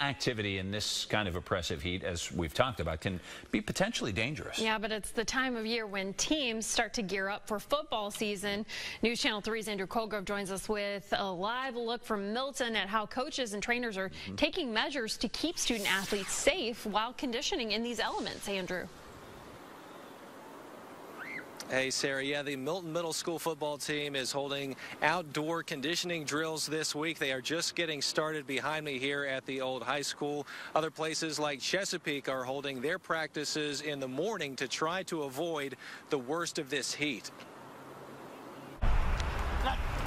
Activity in this kind of oppressive heat, as we've talked about, can be potentially dangerous. Yeah, but it's the time of year when teams start to gear up for football season. News Channel 3's Andrew Colgrove joins us with a live look from Milton at how coaches and trainers are mm -hmm. taking measures to keep student athletes safe while conditioning in these elements. Andrew. Hey, Sarah. Yeah, the Milton Middle School football team is holding outdoor conditioning drills this week. They are just getting started behind me here at the old high school. Other places like Chesapeake are holding their practices in the morning to try to avoid the worst of this heat.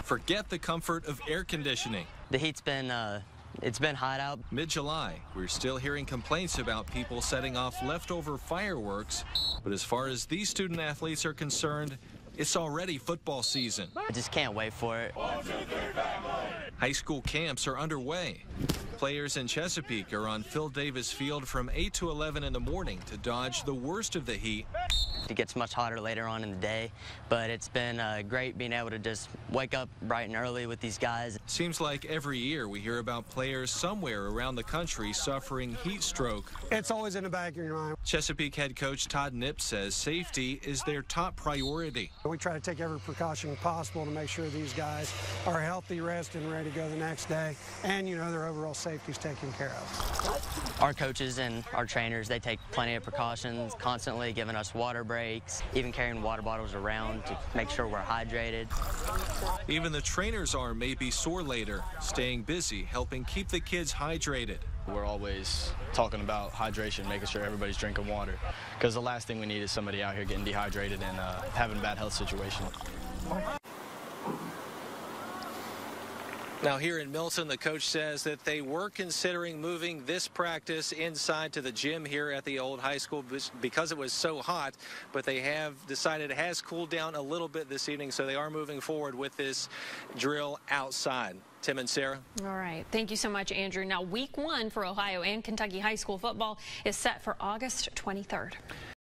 Forget the comfort of air conditioning. The heat's been uh, it's been hot out. Mid-July, we're still hearing complaints about people setting off leftover fireworks. But as far as these student athletes are concerned, it's already football season. I just can't wait for it. One, two, three, High school camps are underway. Players in Chesapeake are on Phil Davis Field from 8 to 11 in the morning to dodge the worst of the heat it gets much hotter later on in the day, but it's been uh, great being able to just wake up bright and early with these guys. Seems like every year we hear about players somewhere around the country suffering heat stroke. It's always in the back of your mind. Chesapeake head coach Todd Knipp says safety is their top priority. We try to take every precaution possible to make sure these guys are healthy, rested, and ready to go the next day, and you know their overall safety is taken care of. Our coaches and our trainers, they take plenty of precautions, constantly giving us water breaks, even carrying water bottles around to make sure we're hydrated. Even the trainer's arm may be sore later, staying busy, helping keep the kids hydrated. We're always talking about hydration, making sure everybody's drinking water, because the last thing we need is somebody out here getting dehydrated and uh, having a bad health situation. Now here in Milton, the coach says that they were considering moving this practice inside to the gym here at the old high school because it was so hot, but they have decided it has cooled down a little bit this evening, so they are moving forward with this drill outside. Tim and Sarah. All right. Thank you so much, Andrew. Now, week one for Ohio and Kentucky high school football is set for August 23rd.